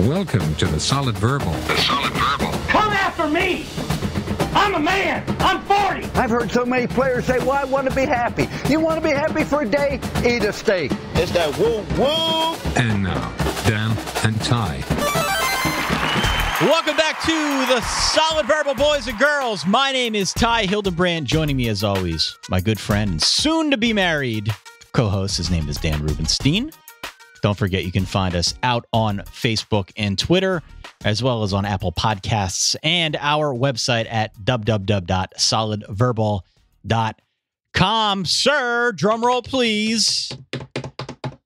Welcome to the Solid Verbal. The Solid Verbal. Come after me! I'm a man! I'm 40! I've heard so many players say, well, I want to be happy. You want to be happy for a day? Eat a steak. It's that woo woo. And now, Dan and Ty. Welcome back to the Solid Verbal Boys and Girls. My name is Ty Hildebrand. Joining me, as always, my good friend and soon to be married co host. His name is Dan Rubenstein. Don't forget, you can find us out on Facebook and Twitter, as well as on Apple Podcasts and our website at www.solidverbal.com. Sir, drum roll, please.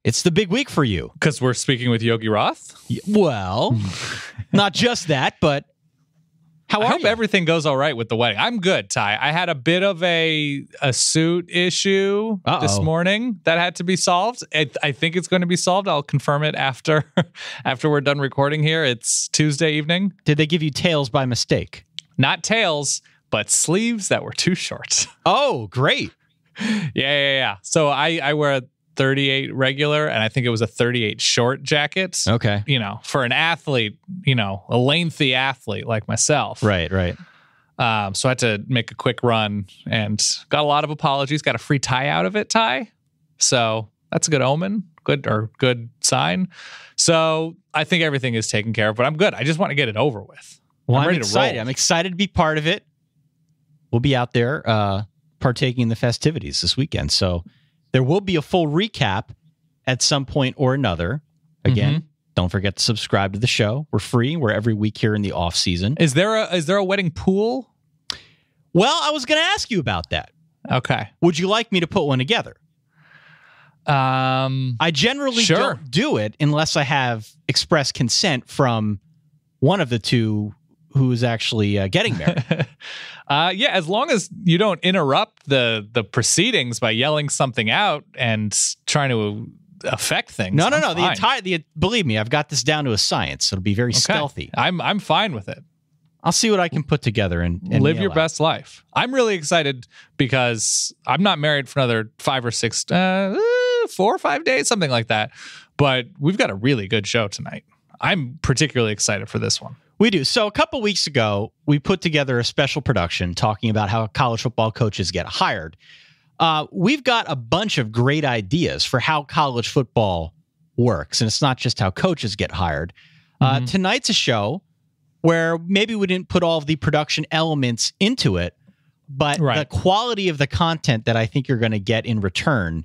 It's the big week for you. Because we're speaking with Yogi Roth. Well, not just that, but how I hope you? everything goes all right with the wedding. I'm good, Ty. I had a bit of a a suit issue this Uh-oh. morning that had to be solved. I, I think it's going to be solved. I'll confirm it after after we're done recording here. It's Tuesday evening. Did they give you tails by mistake? Not tails, but sleeves that were too short. Oh, great. yeah, yeah, yeah. So I I wear a 38 regular, and I think it was a 38 short jacket. Okay. You know, for an athlete, you know, a lengthy athlete like myself. Right, right. Um, so I had to make a quick run and got a lot of apologies. Got a free tie out of it, tie. So that's a good omen, good or good sign. So I think everything is taken care of, but I'm good. I just want to get it over with. Well, I'm I'm, excited. I'm excited to be part of it. We'll be out there uh, partaking in the festivities this weekend. So there will be a full recap at some point or another. Again, Mm-hmm. don't forget to subscribe to the show. We're free. We're every week here in the off season. Is there a is there a wedding pool? Well, I was going to ask you about that. Okay. Would you like me to put one together? Um I generally Sure. don't do it unless I have express consent from one of the two who is actually uh, getting married. uh yeah, as long as you don't interrupt the the proceedings by yelling something out and trying to affect things. no, no, I'm no. The entire the believe me, I've got this down to a science. It'll be very Okay. stealthy. I'm I'm fine with it. I'll see what I can put together and, and live your out. best life. I'm really excited because I'm not married for another five or six, uh, four or five days, something like that. But we've got a really good show tonight. I'm particularly excited for this one. We do. So a couple weeks ago, we put together a special production talking about how college football coaches get hired. Uh, we've got a bunch of great ideas for how college football works, and it's not just how coaches get hired. Uh, tonight's a show where maybe we didn't put all of the production elements into it, but Right. the quality of the content that I think you're going to get in return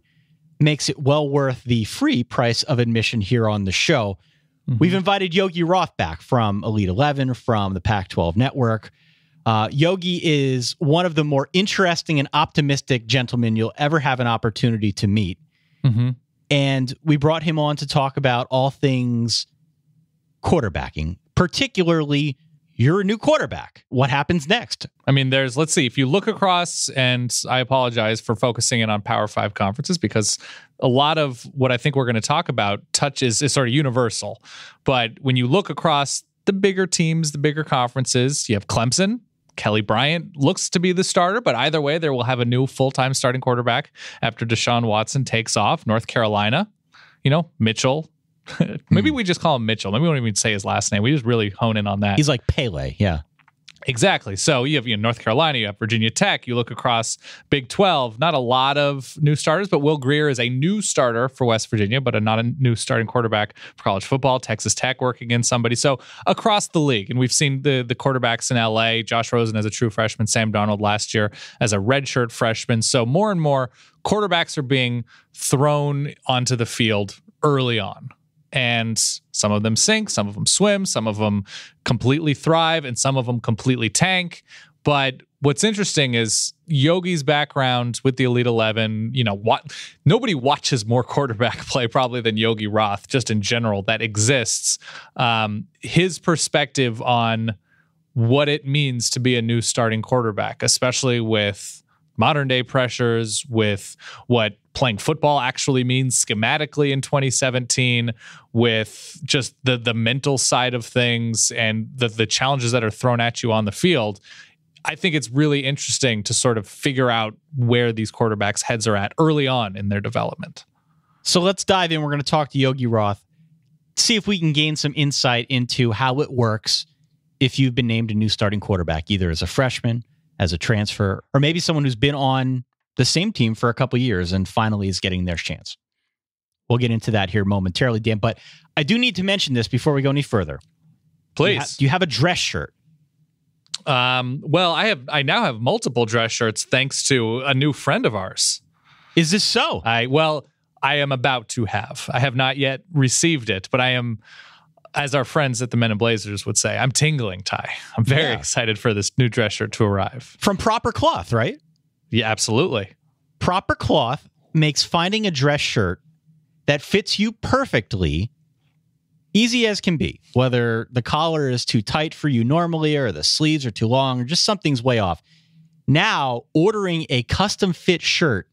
makes it well worth the free price of admission here on the show. We've invited Yogi Roth back from Elite 11, from the Pac 12 network. Uh, Yogi is one of the more interesting and optimistic gentlemen you'll ever have an opportunity to meet. Mm-hmm. And we brought him on to talk about all things quarterbacking, particularly you're a new quarterback. What happens next? I mean, there's, let's see, if you look across, and I apologize for focusing in on Power Five conferences because a lot of what I think we're going to talk about touches is sort of universal. But when you look across the bigger teams, the bigger conferences, you have Clemson. Kelly Bryant looks to be the starter, but either way, there will have a new full time starting quarterback after Deshaun Watson takes off. North Carolina, you know, Mitchell. Maybe we just call him Mitchell. Maybe we don't even say his last name. We just really hone in on that. He's like Pele. Yeah. Exactly. So you have you know, North Carolina, you have Virginia Tech. You look across Big Twelve. Not a lot of new starters, but Will Grier is a new starter for West Virginia, but a, not a new starting quarterback for college football. Texas Tech working in somebody. So across the league, and we've seen the the quarterbacks in LA. Josh Rosen as a true freshman, Sam Darnold last year as a redshirt freshman. So more and more quarterbacks are being thrown onto the field early on and some of them sink, some of them swim, some of them completely thrive, and some of them completely tank. But what's interesting is Yogi's background with the Elite Eleven. You know, what nobody watches more quarterback play probably than Yogi Roth, just in general that exists. Um, his perspective on what it means to be a new starting quarterback, especially with modern day pressures, with what playing football actually means schematically in 2017, with just the the mental side of things and the the challenges that are thrown at you on the field. I think it's really interesting to sort of figure out where these quarterbacks' heads are at early on in their development. So let's dive in. We're going to talk to Yogi Roth see if we can gain some insight into how it works if you've been named a new starting quarterback, either as a freshman, as a transfer, or maybe someone who's been on the same team for a couple years and finally is getting their chance. We'll get into that here momentarily, Dan. But I do need to mention this before we go any further. Do you, ha- Please. do you have a dress shirt? Um, well, I have I now have multiple dress shirts thanks to a new friend of ours. Is this so? I well, I am about to have. I have not yet received it, but I am as our friends at the Men in Blazers would say, I'm tingling, Ty. I'm very Yeah. excited for this new dress shirt to arrive. From Proper Cloth, right? Yeah, absolutely. Proper Cloth makes finding a dress shirt that fits you perfectly easy as can be. Whether the collar is too tight for you normally, or the sleeves are too long, or just something's way off. Now, ordering a custom fit shirt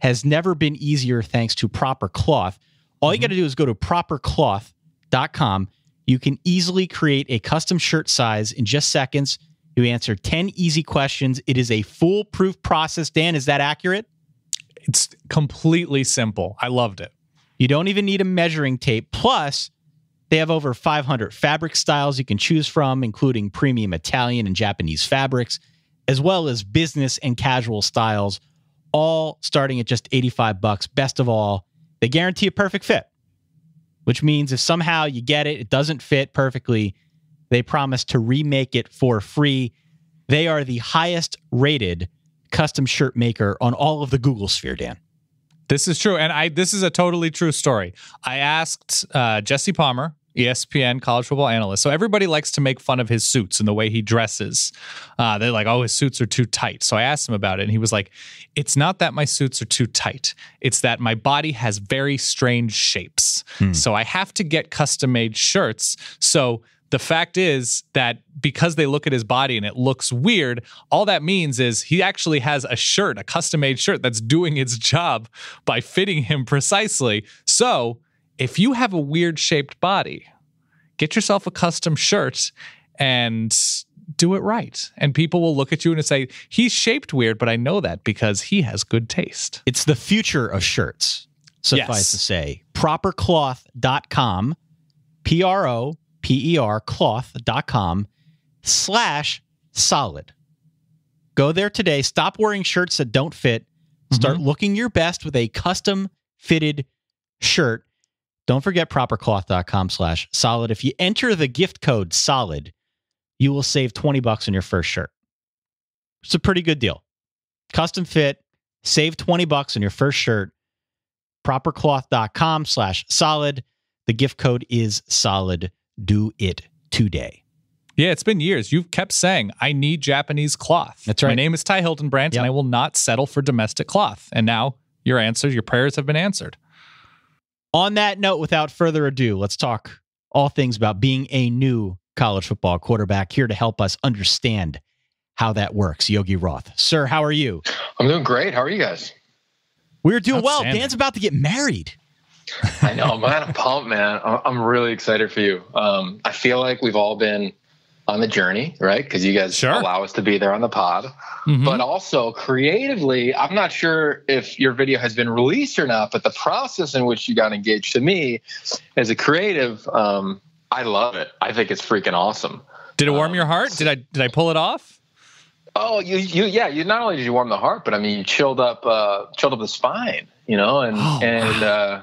has never been easier thanks to Proper Cloth. All you mm-hmm. got to do is go to propercloth.com. You can easily create a custom shirt size in just seconds. You answer 10 easy questions. It is a foolproof process. Dan, is that accurate? It's completely simple. I loved it. You don't even need a measuring tape. Plus, they have over 500 fabric styles you can choose from, including premium Italian and Japanese fabrics, as well as business and casual styles, all starting at just 85 bucks. Best of all, they guarantee a perfect fit, which means if somehow you get it, it doesn't fit perfectly, they promised to remake it for free. They are the highest rated custom shirt maker on all of the Google sphere, Dan. This is true, and I this is a totally true story. I asked uh, Jesse Palmer, ESPN college football analyst. So everybody likes to make fun of his suits and the way he dresses. Uh, they're like, "Oh, his suits are too tight." So I asked him about it, and he was like, "It's not that my suits are too tight. It's that my body has very strange shapes. So I have to get custom made shirts. So." The fact is that because they look at his body and it looks weird, all that means is he actually has a shirt, a custom made shirt that's doing its job by fitting him precisely. So if you have a weird shaped body, get yourself a custom shirt and do it right. And people will look at you and say, he's shaped weird, but I know that because he has good taste. It's the future of shirts, suffice Yes. to say. Propercloth.com, P R O P E R cloth.com slash solid. Go there today. Stop wearing shirts that don't fit. Mm-hmm. Start looking your best with a custom fitted shirt. Don't forget propercloth.com slash solid. If you enter the gift code solid, you will save 20 bucks on your first shirt. It's a pretty good deal. Custom fit, save 20 bucks on your first shirt. Propercloth.com slash solid. The gift code is solid. Do it today. Yeah, it's been years. You've kept saying, I need Japanese cloth. That's right. My name is Ty Hildebrand, Yep. and I will not settle for domestic cloth. And now your answers, your prayers have been answered. On that note, without further ado, let's talk all things about being a new college football quarterback. Here to help us understand how that works, Yogi Roth. Sir, how are you? I'm doing great. How are you guys? We're doing well. Dan's about to get married. I know. I'm pumped, man. I- I'm really excited for you. Um, I feel like we've all been on the journey, right? Because you guys Sure. allow us to be there on the pod. Mhm. But also creatively, I'm not sure if your video has been released or not, but the process in which you got engaged to me as a creative, um, I love it. I think it's freaking awesome. Did it warm Um, your heart? Did I did I pull it off? Oh, you, you, yeah. You not only did you warm the heart, but I mean, you chilled up, uh, chilled up the spine. You know, and Oh, and uh,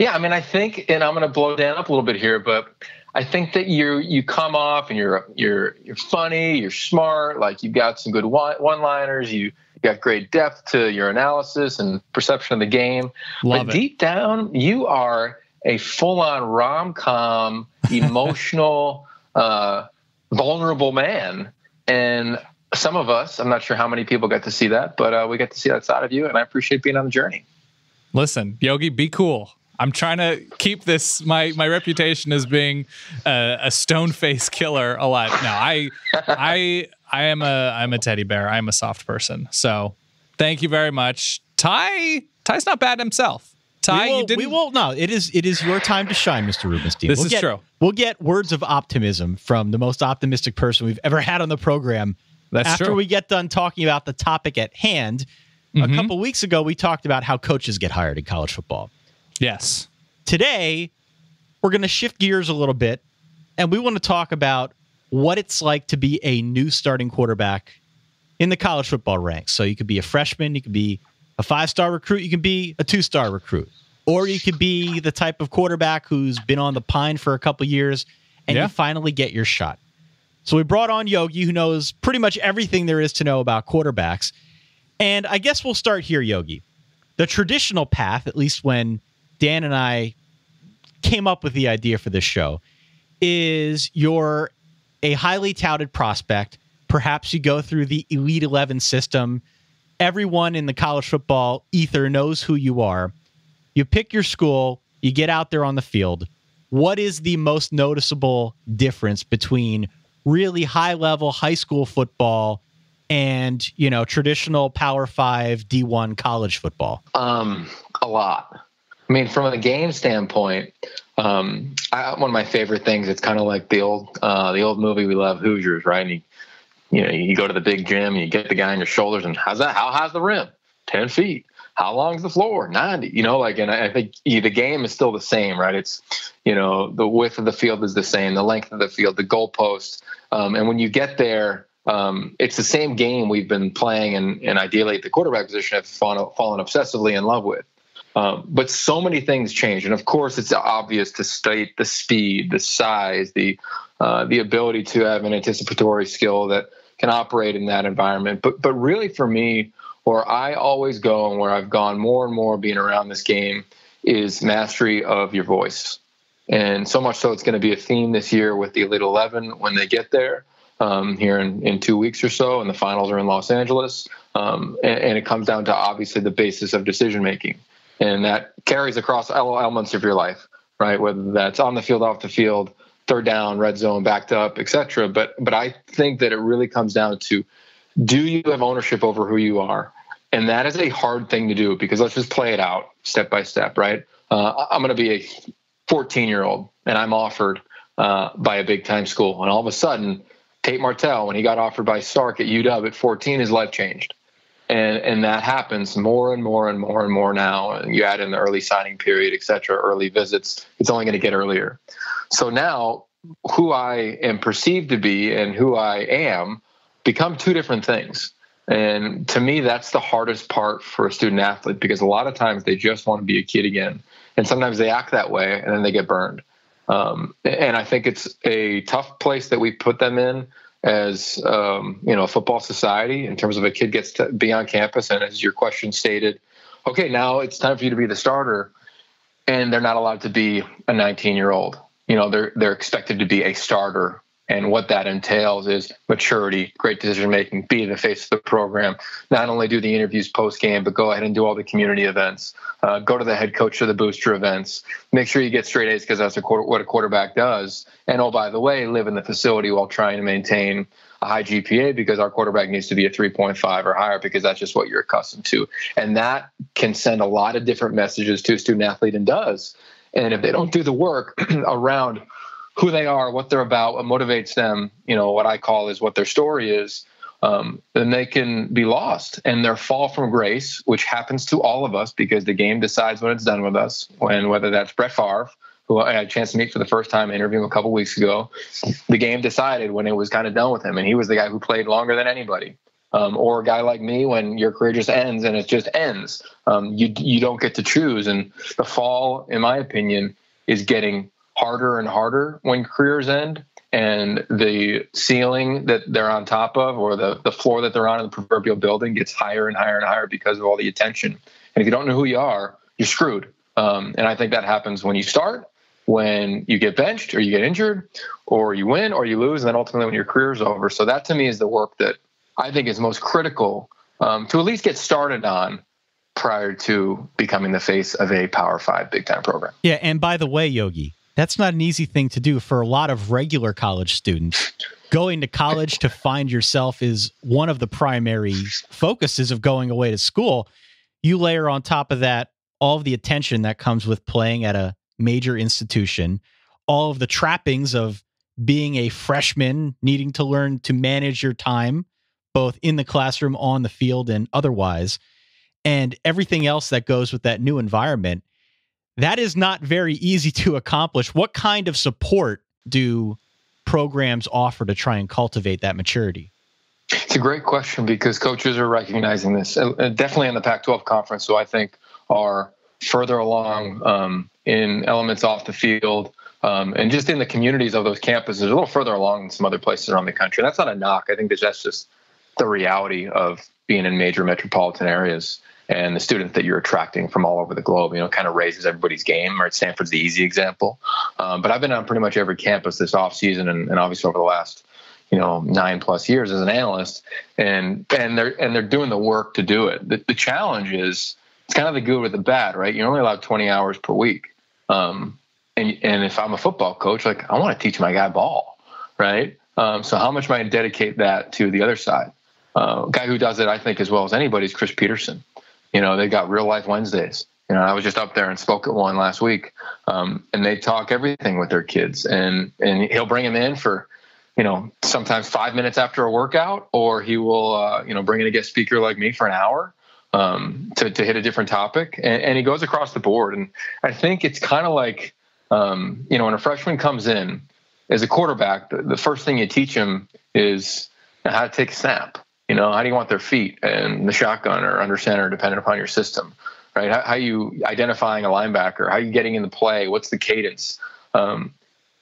yeah. I mean, I think, and I'm going to blow Dan up a little bit here, but I think that you you come off and you're you're you're funny, you're smart, like you've got some good one liners. You got great depth to your analysis and perception of the game. Love but it. deep down, you are a full-on rom-com, emotional, uh, vulnerable man. And some of us, I'm not sure how many people got to see that, but uh, we got to see that side of you, and I appreciate being on the journey. Listen, Yogi, be cool. I'm trying to keep this my my reputation as being a, a stone face killer alive. No, I I I am a I'm a teddy bear. I'm a soft person. So thank you very much. Ty Ty's not bad himself. Ty, we will, you didn't we will no. It is it is your time to shine, Mr. Rubenstein. This we'll is get, true. We'll get words of optimism from the most optimistic person we've ever had on the program. That's after true. we get done talking about the topic at hand. Mhm. A couple weeks ago, we talked about how coaches get hired in college football. Yes. Today, we're going to shift gears a little bit and we want to talk about what it's like to be a new starting quarterback in the college football ranks. So you could be a freshman, you could be a five star recruit, you can be a two star recruit, or you could be the type of quarterback who's been on the pine for a couple years and Yeah. you finally get your shot. So we brought on Yogi, who knows pretty much everything there is to know about quarterbacks. And I guess we'll start here, Yogi. The traditional path, at least when Dan and I came up with the idea for this show, is you're a highly touted prospect. Perhaps you go through the Elite 11 system. Everyone in the college football ether knows who you are. You pick your school, you get out there on the field. What is the most noticeable difference between really high level high school football and, you know, traditional Power 5 D1 college football? Um, a lot. I mean, from a game standpoint, um, I, one of my favorite things. It's kind of like the old uh, the old movie we love, Hoosiers, right? And you, you know, you go to the big gym, and you get the guy on your shoulders, and how's that? How high's the rim? Ten feet. How long's the floor? Ninety. You know, like, and I think the game is still the same, right? It's you know, the width of the field is the same, the length of the field, the goalpost, um, and when you get there. Um, it's the same game we've been playing and, and ideally the quarterback position have fallen, fallen obsessively in love with. Um, but so many things change, and of course, it's obvious to state the speed, the size, the uh, the ability to have an anticipatory skill that can operate in that environment. But but really, for me, where I always go and where I've gone more and more being around this game is mastery of your voice, and so much so it's going to be a theme this year with the Elite Eleven when they get there. Um, here in, in two weeks or so, and the finals are in Los Angeles. Um, and, and it comes down to obviously the basis of decision making and that carries across all elements of your life, right? Whether that's on the field, off the field, third down, red zone, backed up, etc. But but I think that it really comes down to do you have ownership over who you are, and that is a hard thing to do because let's just play it out step by step, right? Uh, I'm going to be a 14 year old and I'm offered uh, by a big time school, and all of a sudden. Tate Martell, when he got offered by Sark at UW at 14, his life changed and and that happens more and more and more and more now. And you add in the early signing period et cetera early visits it's only going to get earlier. So now who i am perceived to be and who i am become two different things. And to me that's the hardest part for a student athlete because a lot of times they just want to be a kid again. And sometimes they act that way and then they get burned. Um, and i think it's a tough place that we put them in as um, you know a football society in terms of a kid gets to be on campus and as your question stated okay now it's time for you to be the starter and they're not allowed to be a 19 year old. You know they're they're expected to be a starter and what that entails is maturity great decision making be the face of the program. Not only do the interviews post game but go ahead and do all the community events. Uh, go to the head coach of the booster events. Make sure you get straight a's because that's a quarter, what a quarterback does. And oh by the way live in the facility while trying to maintain a high gpa because our quarterback needs to be a 3.5 or higher because that's just what you're accustomed to. And that can send a lot of different messages to a student athlete and does. And if they don't do the work around who they are, what they're about, what motivates them, you know, what I call is what their story is, um, then they can be lost. And their fall from grace, which happens to all of us because the game decides when it's done with us, when whether that's Brett Favre, who I had a chance to meet for the first time, interview him a couple weeks ago, the game decided when it was kind of done with him. And he was the guy who played longer than anybody. Um, or a guy like me when your career just ends and it just ends. Um, you you don't get to choose, and the fall, in my opinion, is getting harder and harder when careers end and the ceiling that they're on top of or the, the floor that they're on in the proverbial building gets higher and higher and higher because of all the attention. And if you don't know who you are you're screwed. Um, and i think that happens when you start when you get benched or you get injured or you win or you lose and then ultimately when your career is over. So that to me is the work that i think is most critical um, to at least get started on prior to becoming the face of a power five big time program. Yeah, and by the way, Yogi, that's not an easy thing to do for a lot of regular college students. Going to college to find yourself is one of the primary focuses of going away to school. You layer on top of that all of the attention that comes with playing at a major institution, all of the trappings of being a freshman, needing to learn to manage your time, both in the classroom, on the field, and otherwise, and everything else that goes with that new environment that is not very easy to accomplish. What kind of support do programs offer to try and cultivate that maturity? It's a great question because coaches are recognizing this, uh, definitely in the Pac 12 conference, so I think are further along um, in elements off the field. Um, and just in the communities of those campuses, a little further along than some other places around the country. That's not a knock. I think that's just the reality of being in major metropolitan areas and the students that you're attracting from all over the globe, you know, kind of raises everybody's game. Right, Stanford's the easy example, um, but I've been on pretty much every campus this off season, and, and obviously over the last you know nine plus years as an analyst, and and they're and they're doing the work to do it. The, the challenge is it's kind of the good with the bad, right? You're only allowed 20 hours per week, um, and and if I'm a football coach, like I want to teach my guy ball, right? Um, so how much am I dedicate that to the other side? Uh, guy who does it, I think, as well as anybody is Chris Petersen. You know, they got real life Wednesdays. You know, I was just up there and spoke at one last week, um, and they talk everything with their kids, and and he'll bring them in for, you know, sometimes five minutes after a workout, or he will, uh, you know, bring in a guest speaker like me for an hour um, to to hit a different topic, and, and he goes across the board. And I think it's kind of like, um, you know, when a freshman comes in as a quarterback, the, the first thing you teach him is how to take a snap you know, how do you want their feet and the shotgun or under center, depending upon your system, right? How, how you identifying a linebacker? How are you getting in the play? What's the cadence? Um,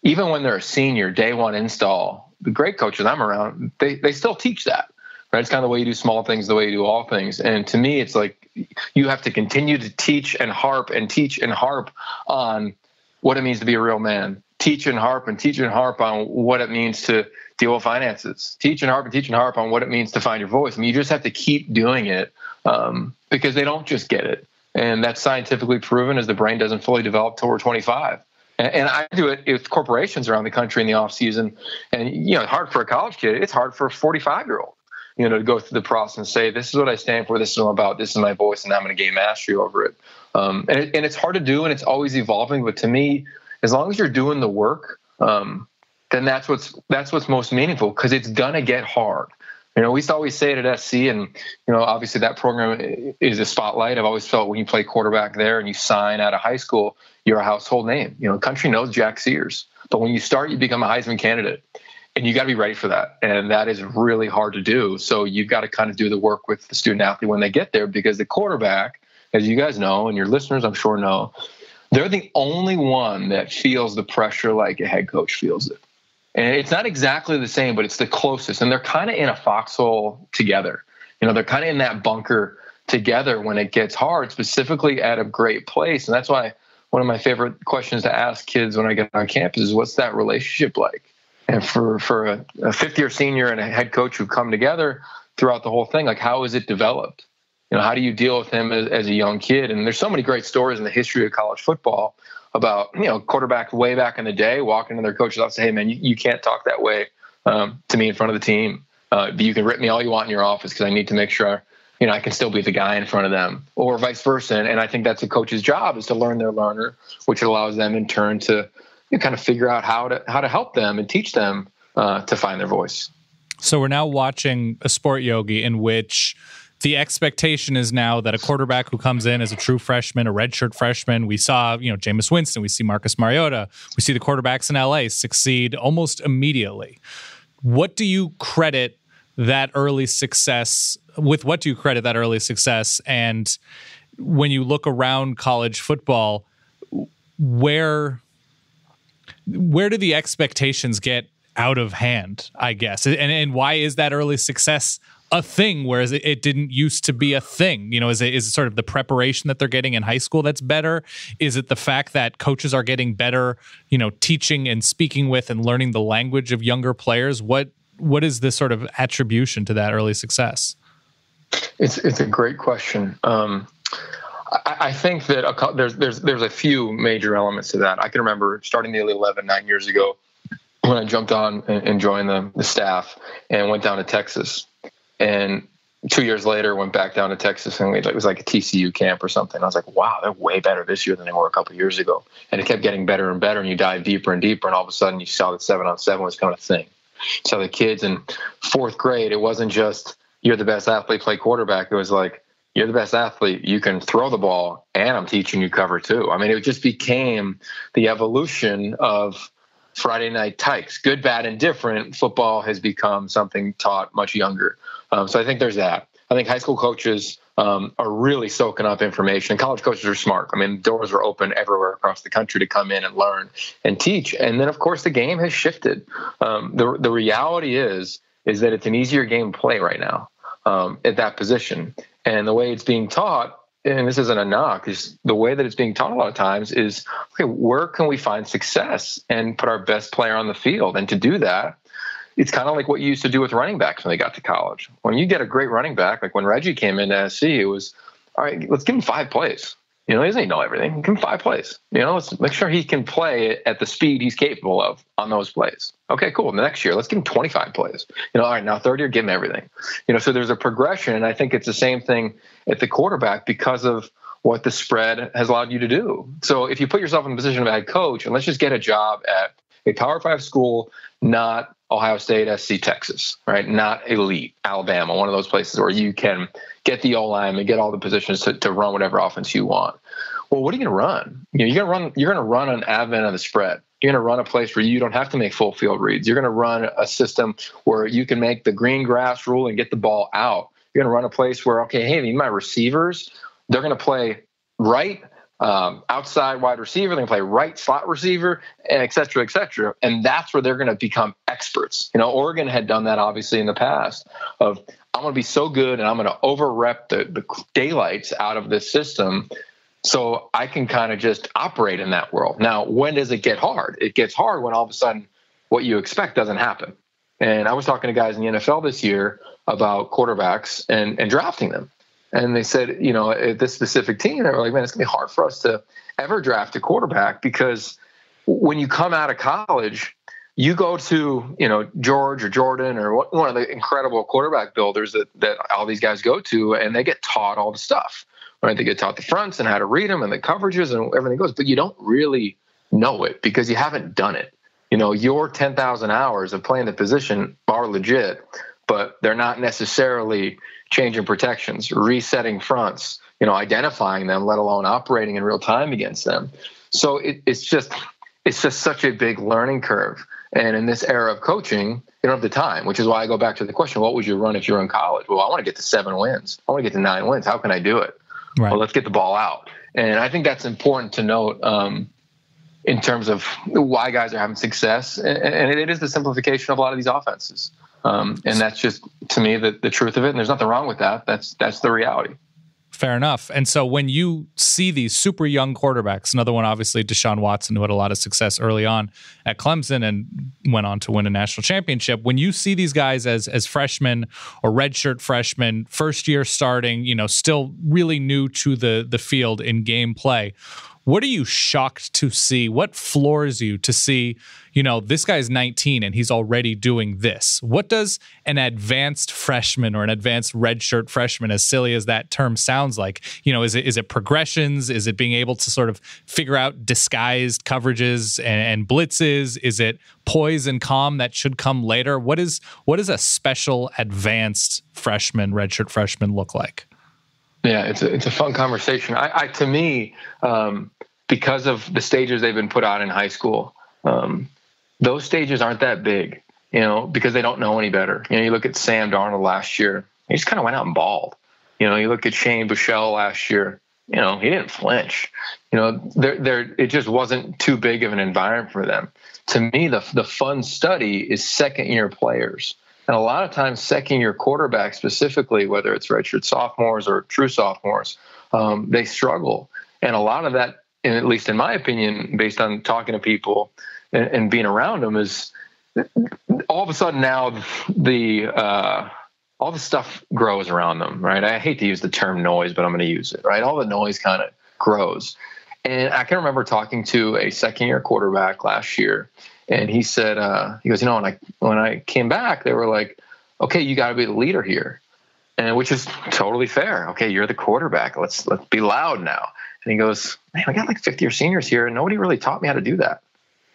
even when they're a senior, day one install, the great coaches I'm around, they they still teach that, right? It's kind of the way you do small things, the way you do all things. And to me, it's like you have to continue to teach and harp and teach and harp on what it means to be a real man. Teach and harp and teach and harp on what it means to deal with finances. Teach and harp and teach and harp on what it means to find your voice. I mean, you just have to keep doing it um, because they don't just get it. And that's scientifically proven as the brain doesn't fully develop till we're 25. And, I do it with corporations around the country in the off season. And, you know, it's hard for a college kid. It's hard for a 45 year old, you know, to go through the process and say, this is what I stand for. This is what I'm about. This is my voice. And I'm going to gain mastery over it. Um, and, it, and it's hard to do and it's always evolving. But to me, as long as you're doing the work, um, then that's what's that's what's most meaningful because it's gonna get hard. You know, we used to always say it at SC, and you know, obviously that program is a spotlight. I've always felt when you play quarterback there and you sign out of high school, you're a household name. You know, the country knows Jack Sears, but when you start, you become a Heisman candidate, and you got to be ready for that, and that is really hard to do. So you've got to kind of do the work with the student athlete when they get there, because the quarterback, as you guys know, and your listeners, I'm sure know, they're the only one that feels the pressure like a head coach feels it and it's not exactly the same, but it's the closest. And they're kind of in a foxhole together. You know, they're kind of in that bunker together when it gets hard, specifically at a great place. And that's why one of my favorite questions to ask kids when I get on campus is what's that relationship like? And for for a, a fifth year senior and a head coach who've come together throughout the whole thing, like how is it developed? You know, how do you deal with him as, as a young kid? And there's so many great stories in the history of college football about you know quarterback way back in the day walking to their coaches and say, "Hey man, you, you can't talk that way um, to me in front of the team. Uh, you can rip me all you want in your office because I need to make sure you know I can still be the guy in front of them, or vice versa." And I think that's a coach's job is to learn their learner, which allows them in turn to you know, kind of figure out how to how to help them and teach them uh, to find their voice. So we're now watching a sport yogi in which the expectation is now that a quarterback who comes in as a true freshman, a redshirt freshman, we saw, you know, Jameis Winston, we see Marcus Mariota, we see the quarterbacks in LA succeed almost immediately. What do you credit that early success with? What do you credit that early success? And when you look around college football, where where do the expectations get out of hand? I guess, and and why is that early success a thing, whereas it, it, didn't used to be a thing. You know, is it is it sort of the preparation that they're getting in high school that's better? Is it the fact that coaches are getting better, you know, teaching and speaking with and learning the language of younger players? What what is this sort of attribution to that early success? It's it's a great question. Um, I, think that a, there's there's there's a few major elements to that. I can remember starting the Elite Eleven nine years ago when I jumped on and, and joined the, the staff and went down to Texas and two years later, went back down to Texas and it was like a TCU camp or something. I was like, wow, they're way better this year than they were a couple years ago. And it kept getting better and better. And you dive deeper and deeper. And all of a sudden, you saw that seven on seven was kind of thing. So the kids in fourth grade, it wasn't just you're the best athlete, play quarterback. It was like you're the best athlete. You can throw the ball, and I'm teaching you cover two. I mean, it just became the evolution of Friday night tykes. Good, bad, and different. Football has become something taught much younger. Um, so I think there's that. I think high school coaches um, are really soaking up information. College coaches are smart. I mean, doors are open everywhere across the country to come in and learn and teach. And then, of course, the game has shifted. Um, the the reality is is that it's an easier game to play right now um, at that position. And the way it's being taught, and this isn't a knock, is the way that it's being taught a lot of times is okay, where can we find success and put our best player on the field? And to do that, it's kind of like what you used to do with running backs when they got to college. When you get a great running back, like when Reggie came into SC, it was all right, let's give him five plays. You know, he doesn't know everything. Give him five plays. You know, let's make sure he can play at the speed he's capable of on those plays. Okay, cool. The next year, let's give him 25 plays. You know, all right, now third year, give him everything. You know, so there's a progression, and I think it's the same thing at the quarterback because of what the spread has allowed you to do. So if you put yourself in the position of a head coach, and let's just get a job at a Power Five school, not Ohio State, SC, Texas, right? Not elite, Alabama, one of those places where you can get the O line and get all the positions to, to run whatever offense you want. Well, what are you going to run? You know, you're going to run. You're going to run an advent of the spread. You're going to run a place where you don't have to make full field reads. You're going to run a system where you can make the green grass rule and get the ball out. You're going to run a place where okay, hey, my receivers, they're going to play right um, outside wide receiver. They can play right slot receiver, and et cetera, et cetera. And that's where they're going to become experts. You know, Oregon had done that obviously in the past. Of I'm going to be so good, and I'm going to over rep the, the daylights out of this system, so I can kind of just operate in that world. Now, when does it get hard? It gets hard when all of a sudden what you expect doesn't happen. And I was talking to guys in the NFL this year about quarterbacks and, and drafting them. And they said, you know, at this specific team, they were like, man, it's going to be hard for us to ever draft a quarterback because when you come out of college, you go to, you know, George or Jordan or one of the incredible quarterback builders that, that all these guys go to, and they get taught all the stuff, right? They get taught the fronts and how to read them and the coverages and everything goes, but you don't really know it because you haven't done it. You know, your 10,000 hours of playing the position are legit, but they're not necessarily – changing protections, resetting fronts, you know, identifying them, let alone operating in real time against them. So it, it's just it's just such a big learning curve. And in this era of coaching, you don't have the time, which is why I go back to the question: What would you run if you're in college? Well, I want to get to seven wins. I want to get to nine wins. How can I do it? Right. Well, let's get the ball out. And I think that's important to note um, in terms of why guys are having success. And, and it is the simplification of a lot of these offenses. Um, and that's just to me the, the truth of it. And there's nothing wrong with that. That's that's the reality. Fair enough. And so when you see these super young quarterbacks, another one obviously Deshaun Watson, who had a lot of success early on at Clemson and went on to win a national championship. When you see these guys as as freshmen or redshirt freshmen, first year starting, you know, still really new to the the field in game play, what are you shocked to see? What floors you to see, you know, this guy's 19 and he's already doing this? What does an advanced freshman or an advanced redshirt freshman, as silly as that term sounds like, you know, is it is it progressions? Is it being able to sort of figure out disguised coverages and, and blitzes? Is it poise and calm that should come later? What is what does a special advanced freshman, redshirt freshman look like? Yeah, it's a, it's a fun conversation. I, I to me, um, because of the stages they've been put on in high school, um, those stages aren't that big, you know, because they don't know any better. You know, you look at Sam Darnold last year, he just kind of went out and balled. You know, you look at Shane Buechele last year, you know, he didn't flinch. You know, there, there, it just wasn't too big of an environment for them. To me, the the fun study is second year players. And a lot of times, second year quarterbacks, specifically, whether it's redshirt sophomores or true sophomores, um, they struggle. And a lot of that, at least in my opinion, based on talking to people and, and being around them, is all of a sudden now the uh, all the stuff grows around them, right? I hate to use the term noise, but I'm going to use it, right? All the noise kind of grows. And I can remember talking to a second year quarterback last year, and he said, uh, he goes, you know, when I when I came back, they were like, okay, you got to be the leader here, and which is totally fair. Okay, you're the quarterback. Let's let's be loud now. And he goes, man, I got like 50 year seniors here, and nobody really taught me how to do that.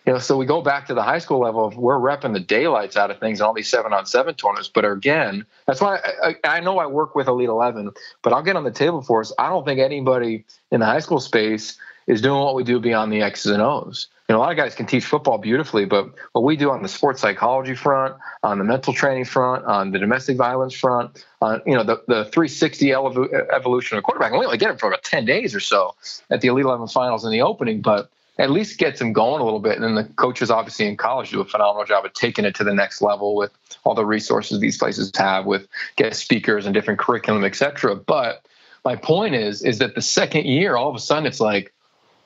you know, so we go back to the high school level of we're repping the daylights out of things in all these seven on seven tournaments. But again, that's why I, I, know I work with Elite 11, but I'll get on the table for us. I don't think anybody in the high school space is doing what we do beyond the X's and O's. You know, a lot of guys can teach football beautifully, but what we do on the sports psychology front, on the mental training front, on the domestic violence front, on you know the, the 360 evolution of quarterback, and we only get it for about 10 days or so at the Elite 11 finals in the opening, but at least gets them going a little bit. And then the coaches, obviously in college, do a phenomenal job of taking it to the next level with all the resources these places have, with guest speakers and different curriculum, etc. But my point is, is that the second year, all of a sudden, it's like,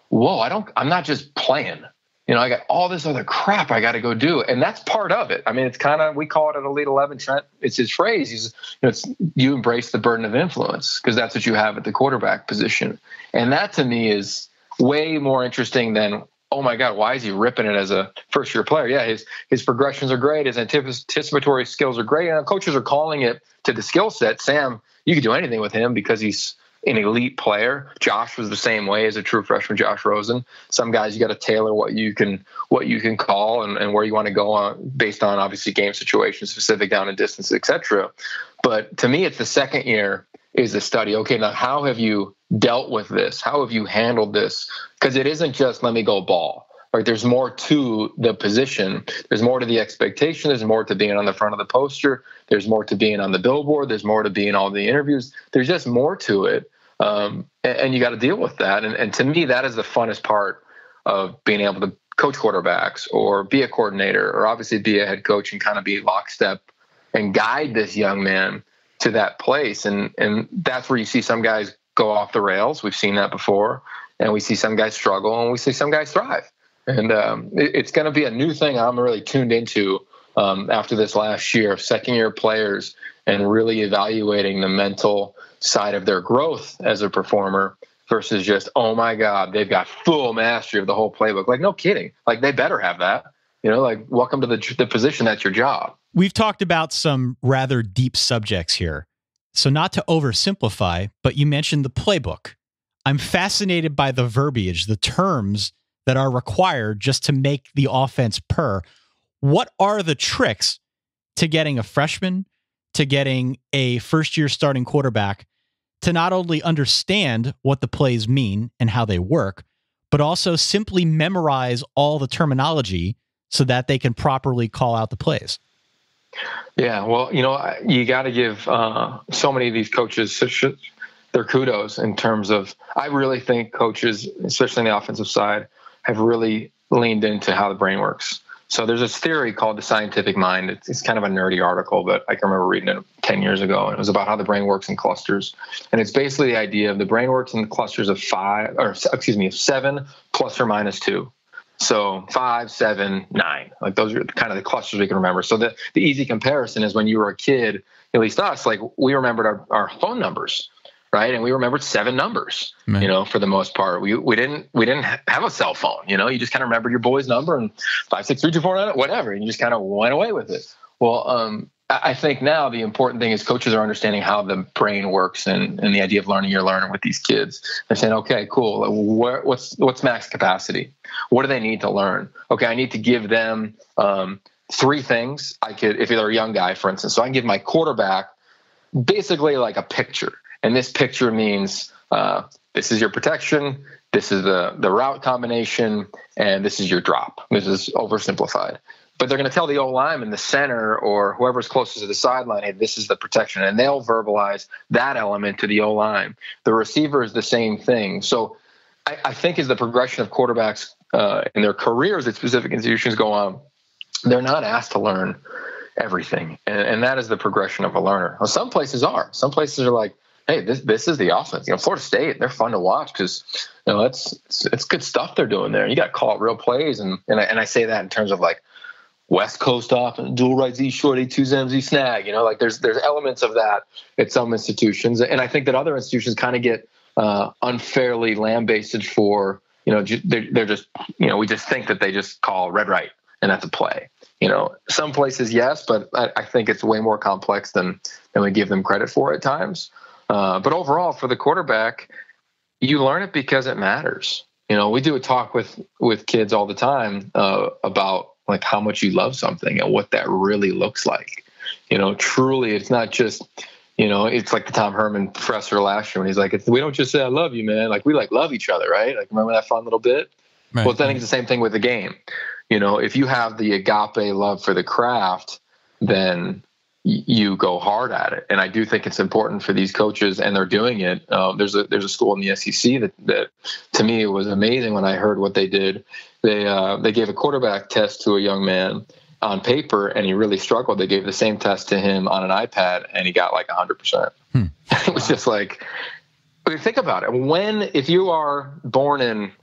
whoa, I don't, I'm not just playing. You know, I got all this other crap I got to go do, and that's part of it. I mean, it's kind of we call it an elite eleven. Trent, it's his phrase. He's, you know, it's you embrace the burden of influence because that's what you have at the quarterback position, and that to me is way more interesting than oh my god why is he ripping it as a first year player yeah his his progressions are great his anticipatory skills are great and coaches are calling it to the skill set sam you could do anything with him because he's an elite player josh was the same way as a true freshman josh rosen some guys you got to tailor what you can what you can call and, and where you want to go on based on obviously game situation specific down and distance etc but to me it's the second year is the study okay now how have you dealt with this? How have you handled this? Because it isn't just let me go ball. Right? There's more to the position. There's more to the expectation. There's more to being on the front of the poster. There's more to being on the billboard. There's more to being all the interviews. There's just more to it. Um, and, and, you got to deal with that. And, and to me, that is the funnest part of being able to coach quarterbacks or be a coordinator or obviously be a head coach and kind of be lockstep and guide this young man to that place. And and that's where you see some guys go off the rails. We've seen that before, and we see some guys struggle, and we see some guys thrive. And um, it, it's going to be a new thing I'm really tuned into um, after this last year of second year players and really evaluating the mental side of their growth as a performer versus just oh my god they've got full mastery of the whole playbook. Like no kidding. Like they better have that. You know like welcome to the, the position that's your job. We've talked about some rather deep subjects here. So, not to oversimplify, but you mentioned the playbook. I'm fascinated by the verbiage, the terms that are required just to make the offense purr. What are the tricks to getting a freshman, to getting a first year starting quarterback to not only understand what the plays mean and how they work, but also simply memorize all the terminology so that they can properly call out the plays? Yeah, well, you know, you got to give uh, so many of these coaches their kudos in terms of. I really think coaches, especially on the offensive side, have really leaned into how the brain works. So there's this theory called the scientific mind. It's, it's, kind of a nerdy article, but I can remember reading it 10 years ago. And it was about how the brain works in clusters. And it's basically the idea of the brain works in clusters of five, or excuse me, of seven plus or minus two. So five, seven, nine, like those are kind of the clusters we can remember. So the, the easy comparison is when you were a kid, at least us, like we remembered our, our phone numbers, right? And we remembered seven numbers, Man. you know, for the most part. We we didn't we didn't have a cell phone, you know. You just kind of remembered your boy's number and five, six, three, two, four, nine, whatever, and you just kind of went away with it. Well, um, I think now the important thing is coaches are understanding how the brain works and, and the idea of learning your learner with these kids. They're saying, okay, cool. what's what's max capacity? What do they need to learn? Okay, I need to give them um, three things. I could, if they're a young guy, for instance, so I can give my quarterback basically like a picture, and this picture means uh, this is your protection, this is the the route combination, and this is your drop. This is oversimplified but they're going to tell the O line lineman, the center, or whoever's closest to the sideline, hey, this is the protection. And they'll verbalize that element to the O line. The receiver is the same thing. So I, I think as the progression of quarterbacks uh, in their careers at specific institutions go on, they're not asked to learn everything. And, and that is the progression of a learner. Well, some places are. Some places are like, hey, this this is the offense. You know, Florida State, they're fun to watch because you know that's it's, it's, good stuff they're doing there. You got it real plays, and and I, and I say that in terms of like West Coast offense, dual right Z short A two Z snag. You know, like there's there's elements of that at some institutions, and I think that other institutions kind of get uh, unfairly lambasted for you know they're, they're just you know we just think that they just call red right and that's a play. You know, some places yes, but I, I think it's way more complex than than we give them credit for at times. Uh, but overall, for the quarterback, you learn it because it matters. You know, we do a talk with with kids all the time uh, about like how much you love something and what that really looks like. You know, truly, it's not just you know, it's like the Tom Herman professor last year when he's like, "We don't just say I love you, man. Like we like love each other, right? Like remember that fun little bit." Right. Well, I think it's the same thing with the game. You know, if you have the agape love for the craft, then you go hard at it. And I do think it's important for these coaches, and they're doing it. Uh, there's a there's a school in the SEC that that to me it was amazing when I heard what they did. They uh, they gave a quarterback test to a young man on paper, and he really struggled. They gave the same test to him on an iPad, and he got like 100. Hmm. percent It was just like, i think about it. When if you are born in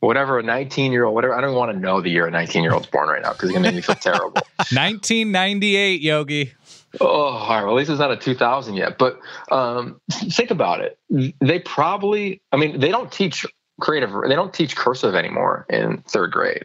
whatever a 19 year old whatever i don't want to know the year a 19 year old's born right now because it's going to make me feel terrible 1998 yogi Oh, all right. Well, at least it's not a 2000 yet. But um, think about it. They probably, I mean, they don't teach creative, they don't teach cursive anymore in third grade,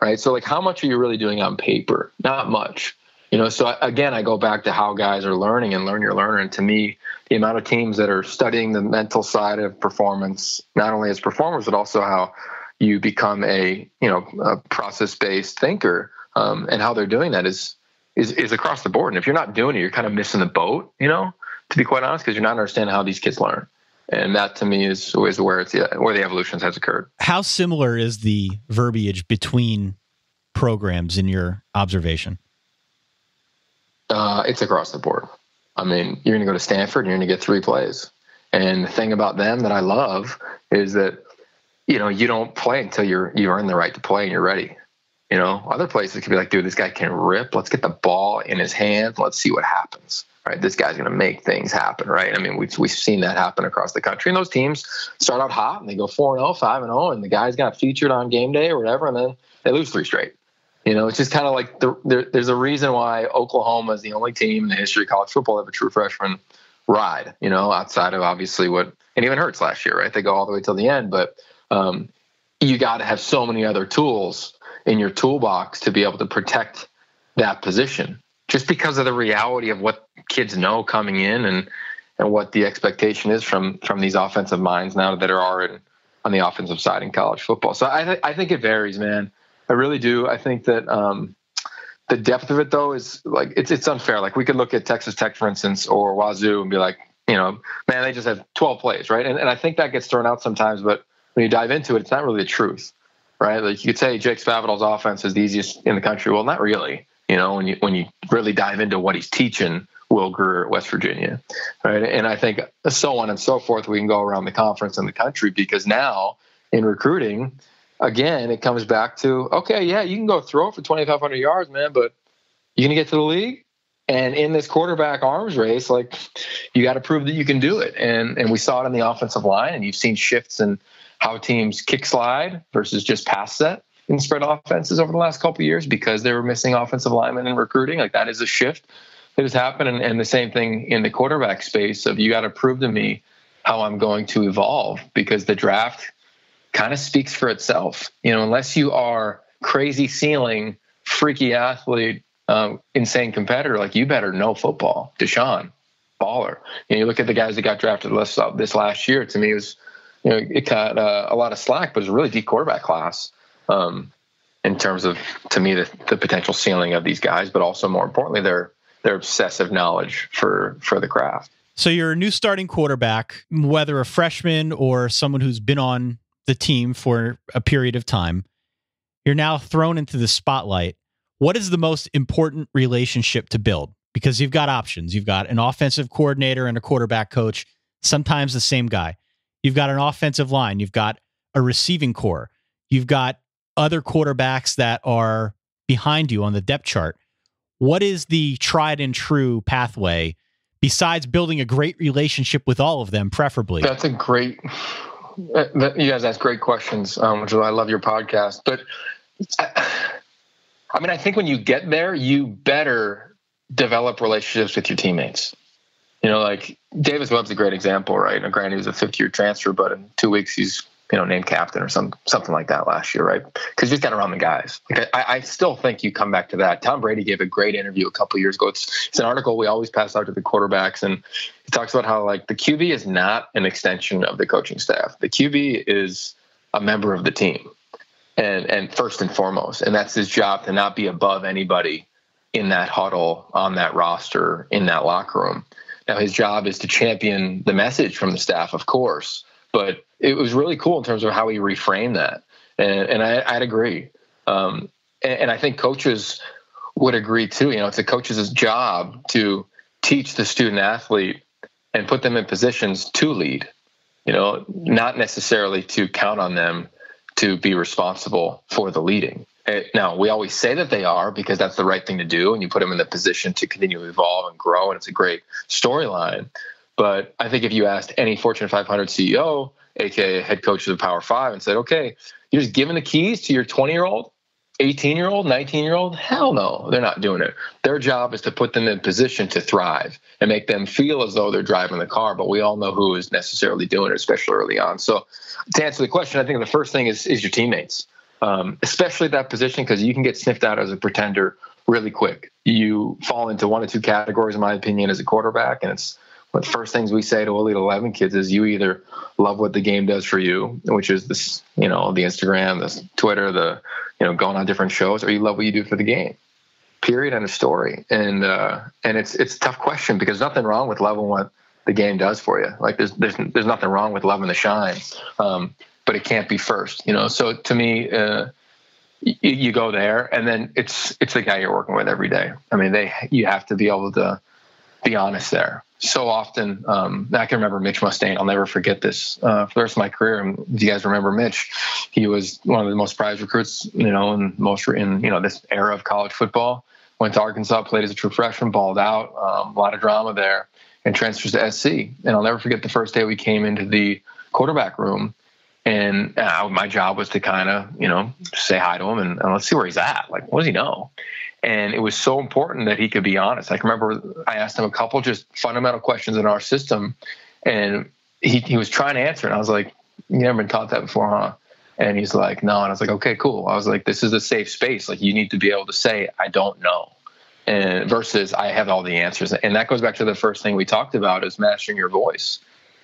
right? So, like, how much are you really doing on paper? Not much. You know, so again, I go back to how guys are learning and learn your learner. And to me, the amount of teams that are studying the mental side of performance, not only as performers, but also how you become a, you know, a process based thinker. Um, and how they're doing that is is is across the board. And if you're not doing it, you're kind of missing the boat, you know, to be quite honest, because you're not understanding how these kids learn. And that to me is is where it's where the evolution has occurred. How similar is the verbiage between programs in your observation? Uh, it's across the board. I mean, you're going to go to Stanford, and you're going to get three plays. And the thing about them that I love is that you know you don't play until you're you earn the right to play and you're ready. You know, other places could be like, dude, this guy can rip. Let's get the ball in his hands. Let's see what happens. Right, this guy's going to make things happen. Right. I mean, we've we've seen that happen across the country. And those teams start out hot and they go four and 0, 5 and 0, and the guys got featured on game day or whatever, and then they lose three straight. You know, it's just kind of like the, there, there's a reason why Oklahoma is the only team in the history of college football to have a true freshman ride. You know, outside of obviously what and even Hurts last year, right? They go all the way till the end, but um, you got to have so many other tools in your toolbox to be able to protect that position just because of the reality of what kids know coming in and and what the expectation is from from these offensive minds now that are on the offensive side in college football. So I th- I think it varies, man. I really do. I think that um, the depth of it though is like it's it's unfair. Like we could look at Texas Tech, for instance, or Wazoo and be like, you know, man, they just have 12 plays, right? And and I think that gets thrown out sometimes, but when you dive into it, it's not really the truth right? Like you could say Jake Spavital's offense is the easiest in the country. Well, not really. You know, when you when you really dive into what he's teaching, Will Grier at West Virginia, right? And I think so on and so forth. We can go around the conference and the country because now in recruiting, again, it comes back to okay, yeah, you can go throw for 2,500 yards, man, but you gonna get to the league. And in this quarterback arms race, like you got to prove that you can do it. And and we saw it in the offensive line, and you've seen shifts in how teams kick slide versus just pass set in spread offenses over the last couple years because they were missing offensive linemen and recruiting. Like that is a shift that has happened. And, and the same thing in the quarterback space of you got to prove to me how I'm going to evolve because the draft kind of speaks for itself. You know, unless you are crazy ceiling, freaky athlete, um, insane competitor, like you better know football. Deshaun, baller. You, know, you look at the guys that got drafted this, this last year. To me, it was you know, it got uh, a lot of slack, but it's a really deep quarterback class um, in terms of, to me, the, the potential ceiling of these guys, but also more importantly, their their obsessive knowledge for for the craft. So you're a new starting quarterback, whether a freshman or someone who's been on the team for a period of time. You're now thrown into the spotlight. What is the most important relationship to build? Because you've got options. You've got an offensive coordinator and a quarterback coach, sometimes the same guy. You've got an offensive line. You've got a receiving corps. You've got other quarterbacks that are behind you on the depth chart. What is the tried and true pathway besides building a great relationship with all of them, preferably? That's a great. Uh, you guys ask great questions, um, which I love your podcast. But I, I mean, I think when you get there, you better develop relationships with your teammates. You know, like Davis Webb's a great example, right? Now, granted, he was a fifth year transfer, but in two weeks he's you know named captain or some something like that last year, right? Because he's got around the guys. Like I, I, still think you come back to that. Tom Brady gave a great interview a couple years ago. It's it's an article we always pass out to the quarterbacks, and he talks about how like the QB is not an extension of the coaching staff. The QB is a member of the team, and and first and foremost, and that's his job to not be above anybody in that huddle, on that roster, in that locker room. Now his job is to champion the message from the staff, of course, but it was really cool in terms of how he reframed that, and, and I, would agree. Um, and, and I think coaches would agree too. You know, it's a coach's job to teach the student athlete and put them in positions to lead. You know, not necessarily to count on them to be responsible for the leading. Now, we always say that they are because that's the right thing to do, and you put them in the position to continue to evolve and grow, and it's a great storyline. But I think if you asked any Fortune 500 CEO, aka head coach of the Power Five, and said, "Okay, you're just giving the keys to your 20 year old 18 year old, 19 year old, hell no, they're not doing it. Their job is to put them in position to thrive and make them feel as though they're driving the car. But we all know who is necessarily doing it, especially early on. So, to answer the question, I think the first thing is is your teammates, um, especially that position, because you can get sniffed out as a pretender really quick. You fall into one or two categories, in my opinion, as a quarterback, and it's one of the first things we say to Elite 11 kids is you either love what the game does for you, which is this, you know, the Instagram, the Twitter, the, you know, going on different shows, or you love what you do for the game. Period. End of story. And uh, and it's it's a tough question because nothing wrong with loving what the game does for you. Like there's there's there's nothing wrong with loving the shine, um, but it can't be first. You know. So to me. Uh, you, you go there and then it's it's the guy you're working with every day i mean they you have to be able to be honest there so often. Um, I can remember Mitch Mustain. I'll never forget this uh, for the rest of my career. And you guys remember Mitch, he was one of the most prized recruits, you know, in most in you know this era of college football. Went to Arkansas, played as a true freshman, balled out. Um, a lot of drama there, and transfers to SC. And I'll never forget the first day we came into the quarterback room. And uh, my job was to kind of, you know, say hi to him and, and let's see where he's at. Like, what does he know? And it was so important that he could be honest. I can remember I asked him a couple just fundamental questions in our system, and he, he was trying to answer. And I was like, You never been taught that before, huh? And he's like, No. And I was like, Okay, cool. I was like, This is a safe space. Like, you need to be able to say, I don't know. And versus I have all the answers. And that goes back to the first thing we talked about is mastering your voice.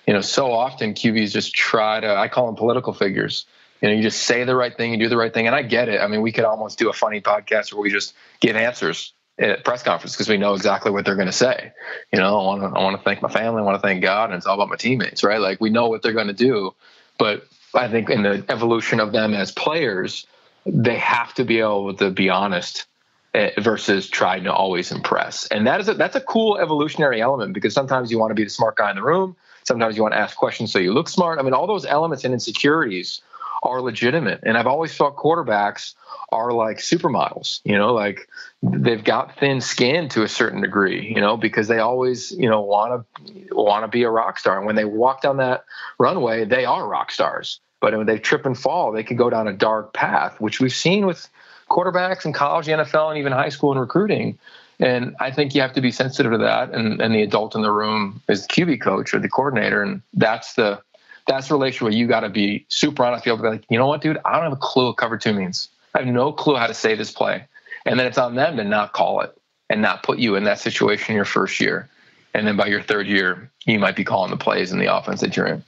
You know, so often QBs just try to, I call them political figures you know, you just say the right thing, you do the right thing. And I get it. I mean, we could almost do a funny podcast where we just give answers at press conference because we know exactly what they're going to say. You know, I want to I want to thank my family, I want to thank God, and it's all about my teammates, right? Like we know what they're going to do, but I think in the evolution of them as players, they have to be able to be honest eh, versus trying to always impress. And that is a, that's a cool evolutionary element because sometimes you want to be the smart guy in the room, sometimes you want to ask questions so you look smart. I mean, all those elements and insecurities are legitimate. And I've always thought quarterbacks are like supermodels, you know, like they've got thin skin to a certain degree, you know, because they always, you know, want to want to be a rock star. And when they walk down that runway, they are rock stars. But when they trip and fall, they can go down a dark path, which we've seen with quarterbacks in college, the NFL, and even high school and recruiting. And I think you have to be sensitive to that. And, and the adult in the room is the QB coach or the coordinator. And that's the that's the relationship where you got to be super honest, be able to be like, you know what, dude, I don't have a clue what cover two means. I have no clue how to say this play. And then it's on them to not call it and not put you in that situation your first year. And then by your third year, you might be calling the plays in the offense that you're in.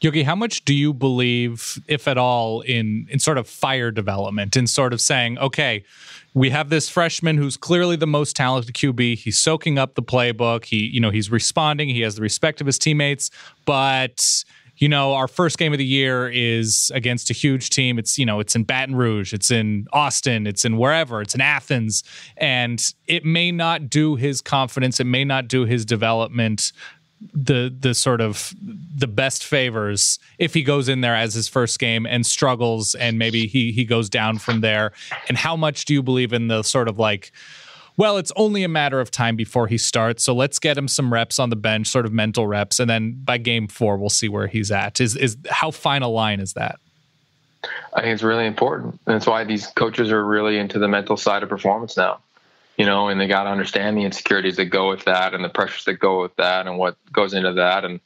Yogi, how much do you believe, if at all, in in sort of fire development, in sort of saying, okay, we have this freshman who's clearly the most talented QB. He's soaking up the playbook. He, you know, he's responding. He has the respect of his teammates, but you know, our first game of the year is against a huge team. It's, you know, it's in Baton Rouge, it's in Austin, it's in wherever, it's in Athens. And it may not do his confidence, it may not do his development the the sort of the best favors if he goes in there as his first game and struggles and maybe he he goes down from there. And how much do you believe in the sort of like well it's only a matter of time before he starts so let's get him some reps on the bench sort of mental reps and then by game 4 we'll see where he's at. Is is how fine a line is that? I think it's really important. And that's why these coaches are really into the mental side of performance now you know, and they got to understand the insecurities that go with that and the pressures that go with that and what goes into that. And,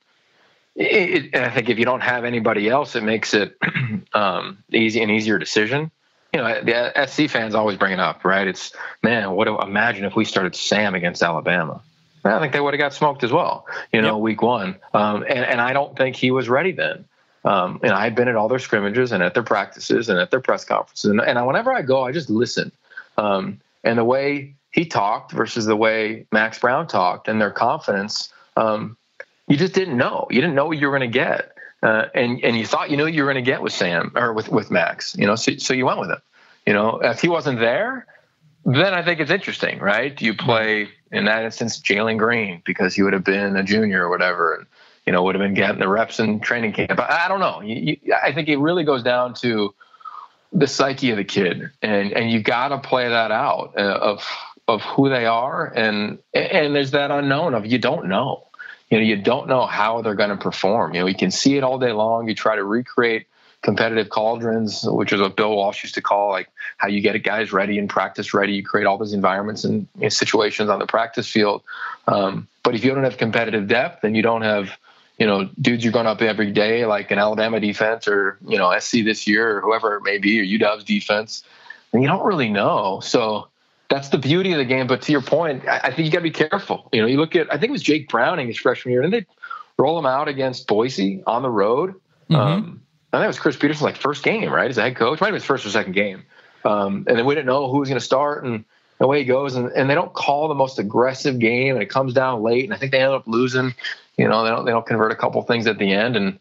it, and I think if you don't have anybody else, it makes it um, easy an easier decision. You know, the SC fans always bring it up, right? It's man, what? Imagine if we started Sam against Alabama. I think they would have got smoked as well. You know, yep. week one, um, and and I don't think he was ready then. Um, and I had been at all their scrimmages and at their practices and at their press conferences. And, and whenever I go, I just listen. Um, and the way he talked versus the way Max Browne talked and their confidence, um, you just didn't know. You didn't know what you were going to get. Uh, and and you thought you knew what you were going to get with Sam or with with Max, you know, so, so you went with him. You know, if he wasn't there, then I think it's interesting, right? You play in that instance Jalen Greene because he would have been a junior or whatever, and you know would have been getting the reps in training camp? I, I don't know. You, you, I think it really goes down to the psyche of the kid, and and you got to play that out uh, of of who they are, and and there's that unknown of you don't know. You know, you don't know how they're going to perform. You know, you can see it all day long. You try to recreate competitive cauldrons, which is what Bill Walsh used to call like how you get a guys ready and practice ready. You create all those environments and you know, situations on the practice field. Um, but if you don't have competitive depth and you don't have, you know, dudes you're going up every day like an Alabama defense or you know SC this year or whoever it may be or UW's defense, then you don't really know. So that's the beauty of the game. But to your point, I, I think you got to be careful. You know, you look at I think it was Jake Browning his freshman year, and they roll him out against Boise on the road. Mm-hmm. Um, I think it was Chris Petersen's like first game, right? As a head coach, might have been his first or second game. Um, and then we didn't know who was going to start, and away he goes. And, and they don't call the most aggressive game, and it comes down late. And I think they end up losing. You know, they don't they don't convert a couple things at the end, and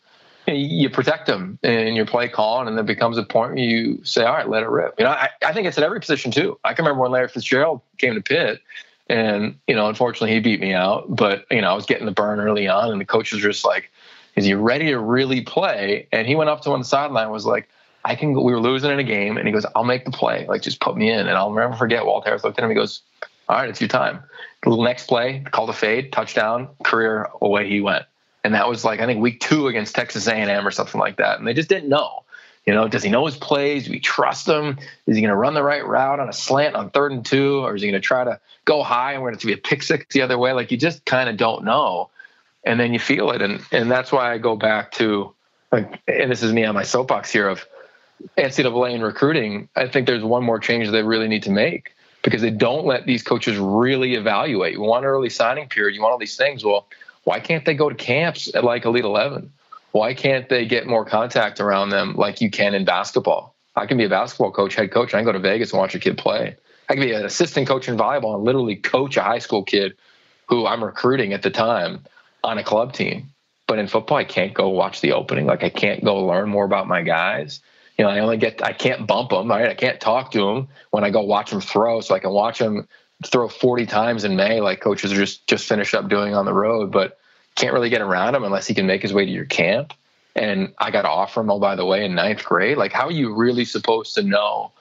you protect them in your play call, and then becomes a point where you say, "All right, let it rip." You know, I, I think it's at every position too. I can remember when Larry Fitzgerald came to Pitt, and you know, unfortunately, he beat me out. But you know, I was getting the burn early on, and the coaches were just like, "Is he ready to really play?" And he went up to one sideline, was like, "I can." We were losing in a game, and he goes, "I'll make the play. Like, just put me in." And I'll never forget. Walt Harris looked at him. He goes, "All right, it's your time." The next play, called a fade, touchdown, career away he went and that was like I think week two against Texas A&M or something like that, and they just didn't know. You know, does he know his plays? Do we trust him? Is he going to run the right route on a slant on third and two, or is he going to try to go high and we're going to be a pick six the other way? Like you just kind of don't know, and then you feel it, and and that's why I go back to like, and this is me on my soapbox here of NCAA and recruiting. I think there's one more change they really need to make because they don't let these coaches really evaluate. You want early signing period, you want all these things. Well why can't they go to camps at like Elite 11? Why can't they get more contact around them like you can in basketball? I can be a basketball coach, head coach, and I can go to Vegas and watch a kid play. I can be an assistant coach in volleyball and literally coach a high school kid who I'm recruiting at the time on a club team. But in football, I can't go watch the opening. Like I can't go learn more about my guys. You know, I only get I can't bump them. Right? I can't talk to them when I go watch them throw, so I can watch them throw 40 times in May, like coaches are just just finished up doing on the road, but can't really get around him unless he can make his way to your camp. And I got to offer him, oh, by the way, in ninth grade. Like, how are you really supposed to know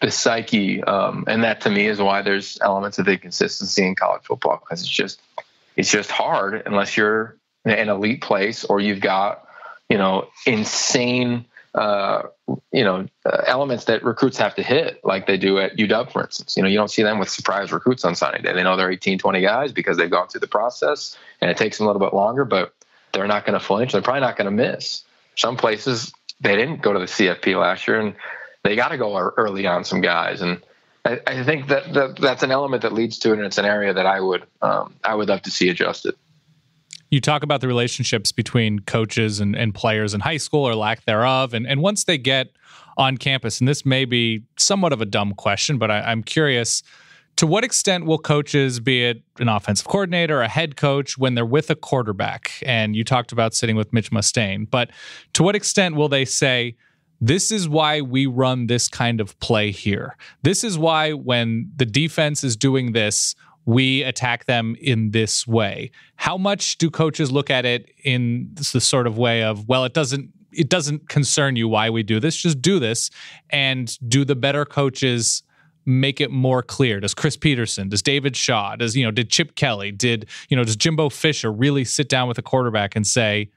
the psyche? Um, and that to me is why there's elements of inconsistency in college football because it's just it's just hard unless you're in an elite place or you've got you know insane uh, you know uh, elements that recruits have to hit like they do at UW for instance. You know you don't see them with surprise recruits on signing day. They know they're 18 20 guys because they've gone through the process and it takes them a little bit longer but they're not going to flinch. They're probably not going to miss. Some places they didn't go to the CFP last year and they got to go early on some guys and I, I think that, that, that's an element that leads to it and it's an area that I would um, I would love to see adjusted you talk about the relationships between coaches and, and players in high school or lack thereof. And, and once they get on campus, and this may be somewhat of a dumb question, but I, I'm curious to what extent will coaches, be it an offensive coordinator, a head coach, when they're with a quarterback, and you talked about sitting with Mitch Mustain, but to what extent will they say, this is why we run this kind of play here. This is why when the defense is doing this, we attack them in this way. How much do coaches look at it in the sort of way of, well, it doesn't it doesn't concern you why we do this, just do this and do the better coaches make it more clear? Does Chris Petersen, does David Shaw, does you know, did Chip Kelly, did you know, does Jimbo Fisher really sit down with a quarterback and say,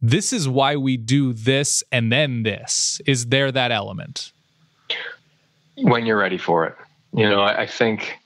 this is why we do this and then this? Is there that element? When you're ready for it. You know, I, I think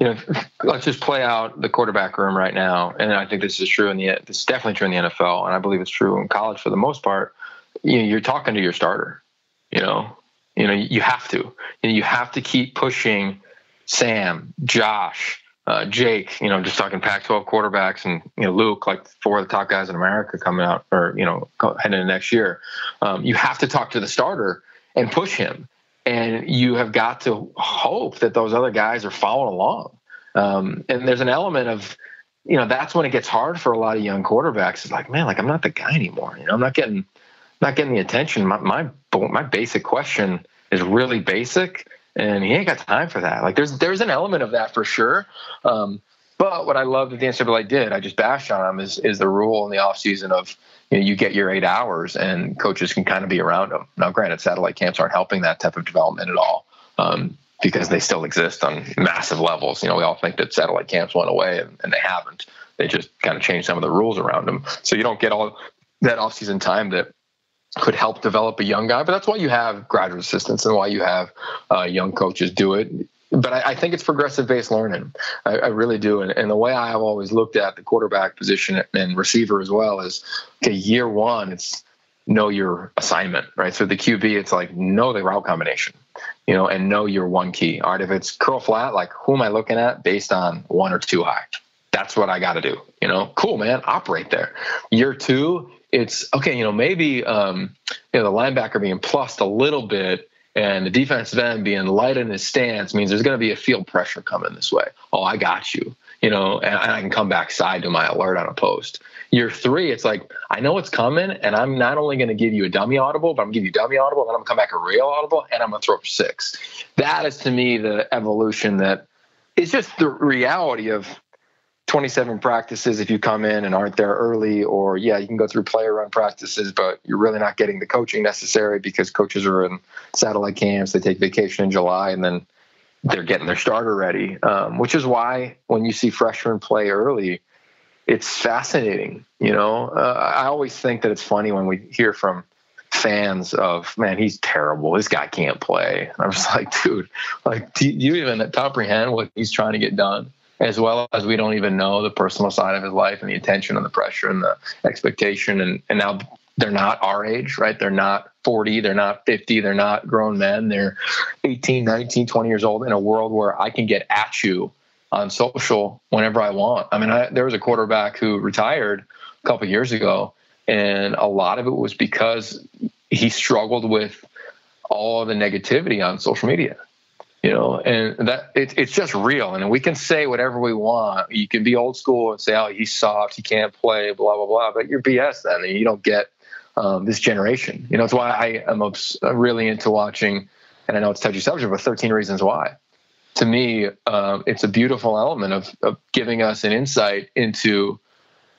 you know, let's just play out the quarterback room right now. And I think this is true in the, this is definitely true in the NFL. And I believe it's true in college for the most part. You know, you're talking to your starter, you know, you know, you have to, you, know, you have to keep pushing Sam, Josh, uh, Jake, you know, just talking Pac-12 quarterbacks, and you know Luke, like four of the top guys in America coming out, or you know, heading into next year. Um, you have to talk to the starter and push him, and you have got to hope that those other guys are following along. Um, and there's an element of, you know, that's when it gets hard for a lot of young quarterbacks. It's like, man, like I'm not the guy anymore. You know, I'm not getting, not getting the attention. My my my basic question is really basic and he ain't got time for that. Like there's there's an element of that for sure. Um, but what I love that the NCAA did, I just bashed on him, is is the rule in the offseason of you, know, you get your eight hours and coaches can kind of be around them. Now, granted, satellite camps aren't helping that type of development at all um, because they still exist on massive levels. You know, we all think that satellite camps went away and, and they haven't. They just kind of changed some of the rules around them, so you don't get all that offseason time that could help develop a young guy. But that's why you have graduate assistants and why you have uh, young coaches do it. But I, I think it's progressive based learning. I, I really do. And, and, the way I have always looked at the quarterback position and receiver as well is okay, year one, it's know your assignment, right? So the QB, it's like know the route combination, you know, and know your one key. All right, if it's curl flat, like who am I looking at based on one or two high? That's what I got to do. You know, cool, man. Operate there. Year two, it's okay, you know, maybe um, you know the linebacker being plussed a little bit and the defensive end being light in his stance means there's going to be a field pressure coming this way. Oh, I got you, you know, and I can come back side to my alert on a post. Year three, it's like I know it's coming, and I'm not only going to give you a dummy audible, but I'm going to give you dummy audible, and then I'm going to come back a real audible, and I'm going to throw for six. That is to me the evolution that is just the reality of 27 practices if you come in and aren't there early, or yeah, you can go through player run practices, but you're really not getting the coaching necessary because coaches are in satellite camps. They take vacation in July and then they're getting their starter ready, um, which is why when you see freshmen play early, it's fascinating. You know, uh, I always think that it's funny when we hear from fans of man he's terrible this guy can't play i'm just like dude like do you even comprehend what he's trying to get done as well as we don't even know the personal side of his life and the attention and the pressure and the expectation. And, and now they're not our age, right? They're not 40, they're not 50, they're not grown men. They're 18, 19, 20 years old in a world where I can get at you on social whenever I want. I mean, I, there was a quarterback who retired a couple years ago, and a lot of it was because he struggled with all the negativity on social media you know and that it, it's just real. And we can say whatever we want. You can be old school and say oh he's soft he can't play blah blah blah. But you're bs then and you don't get um, this generation. You know it's why i am obs- really into watching and i know it's touchy subject but 13 reasons why. To me um, it's a beautiful element of, of giving us an insight into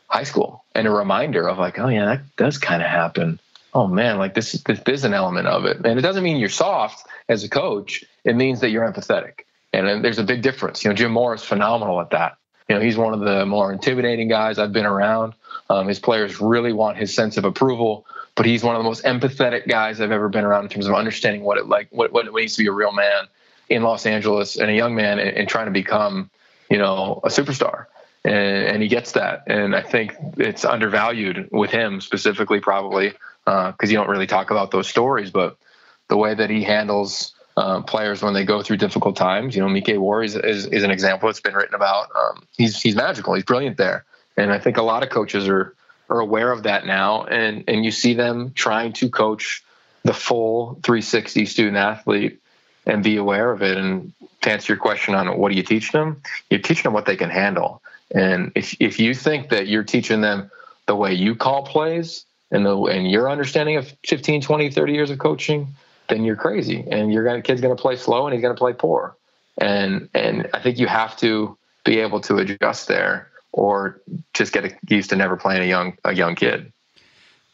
high school and a reminder of like oh yeah that does kind of happen. Oh man, like this, this is an element of it. And it doesn't mean you're soft as a coach. It means that you're empathetic. And there's a big difference. You know, Jim Mora is phenomenal at that. You know, he's one of the more intimidating guys I've been around. Um, his players really want his sense of approval, but he's one of the most empathetic guys I've ever been around in terms of understanding what it like, what, what it means to be a real man in Los Angeles and a young man and, and trying to become, you know, a superstar. And, and, he gets that. And I think it's undervalued with him specifically, probably because uh, you don't really talk about those stories. But the way that he handles uh, players when they go through difficult times, you know, Mike War is, is, is an example that's been written about. Um, he's he's magical. He's brilliant there, and I think a lot of coaches are are aware of that now, and and you see them trying to coach the full 360 student athlete and be aware of it. And to answer your question on what do you teach them, you're teaching them what they can handle. And if if you think that you're teaching them the way you call plays and the and your understanding of 15 20 30 years of coaching then you're crazy and your kid's going to play slow and he's going to play poor and and i think you have to be able to adjust there or just get used to never playing a young a young kid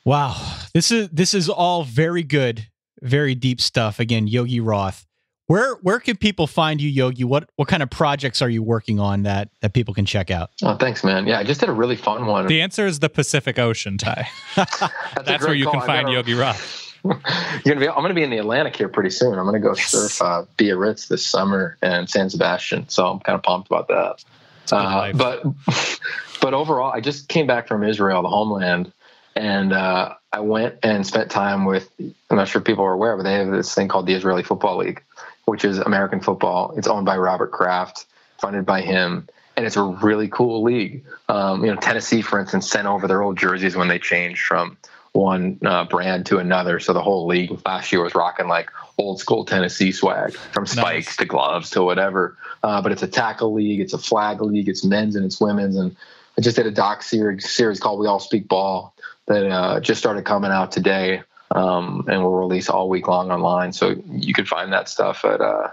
wow this is this is all very good very deep stuff again yogi roth where where can people find you, Yogi? What what kind of projects are you working on that that people can check out? Oh, thanks, man. Yeah, I just did a really fun one. The answer is the Pacific Ocean, Ty. That's, That's where you call. can find Yogi Roth. You're gonna be. I'm gonna be in the Atlantic here pretty soon. I'm gonna go yes. surf uh, Biarritz this summer and San Sebastian. So I'm kind of pumped about that. Uh, but but overall, I just came back from Israel, the homeland, and uh, I went and spent time with. I'm not sure people are aware, but they have this thing called the Israeli Football League which is American football. It's owned by Robert Kraft, funded by him. and it's a really cool league. Um, you know, Tennessee, for instance, sent over their old jerseys when they changed from one uh, brand to another. So the whole league last year was rocking like old school Tennessee swag, from spikes nice. to gloves to whatever. Uh, but it's a tackle league, it's a flag league, it's men's and it's women's. And I just did a doc series series called "We All Speak Ball" that uh, just started coming out today, um, and will release all week long online. So you can find that stuff at uh,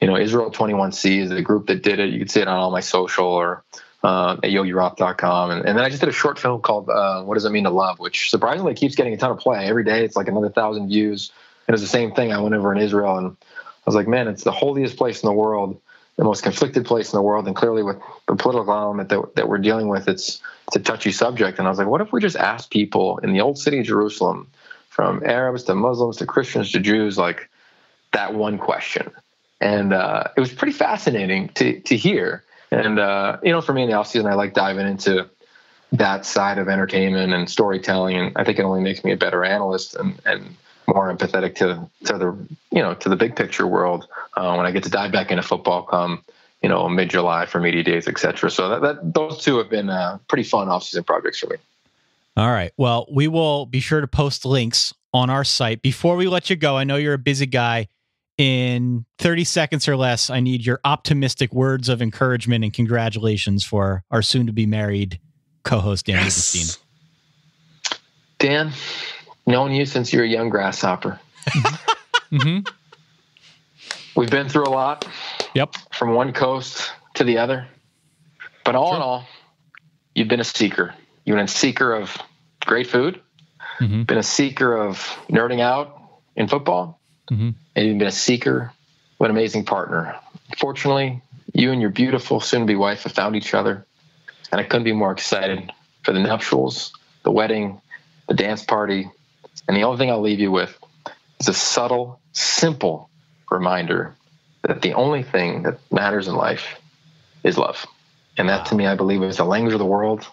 you know, Israel 21C is the group that did it. You can see it on all my social or uh, at yogiroth.com. And, and then I just did a short film called uh, What Does It Mean to Love, which surprisingly keeps getting a ton of play. Every day it's like another thousand views. And it's the same thing. I went over in Israel and I was like, man, it's the holiest place in the world, the most conflicted place in the world. And clearly with the political element that, that we're dealing with, it's, it's a touchy subject. And I was like, what if we just ask people in the old city of Jerusalem, from Arabs to Muslims to Christians to Jews, like that one question? and uh, it was pretty fascinating to to hear. And uh, you know, for me in the off season, I like diving into that side of entertainment and storytelling, and I think it only makes me a better analyst and, and more empathetic to to the you know to the big picture world uh, when I get to dive back into football come you know mid July for media days, etc. So that, that those two have been uh, pretty fun off season projects for me. All right. Well, we will be sure to post links on our site. Before we let you go, I know you're a busy guy in 30 seconds or less, I need your optimistic words of encouragement and congratulations for our soon to be married co host, Dan yes. Rubenstein. Dan, known you since you were a young grasshopper. mm-hmm. We've been through a lot. Yep. From one coast to the other. But all in all, you've been a seeker. You've been a seeker of great food, mm-hmm. been a seeker of nerding out in football, Mm-hmm. And you've been a seeker. What an amazing partner. Fortunately, you and your beautiful soon-to-be wife have found each other, and I couldn't be more excited for the nuptials, the wedding, the dance party, and the only thing I'll leave you with is a subtle, simple reminder that the only thing that matters in life is love. And that to me, I believe, is the language of the world.